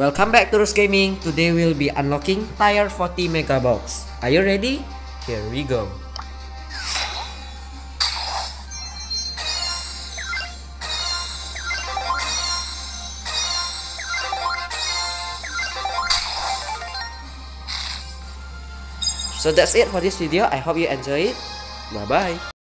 Welcome back to Rus Gaming. Today we'll be unlocking Tier 40 Mega Box. Are you ready? Here we go. So that's it for this video. I hope you enjoy it. Bye bye.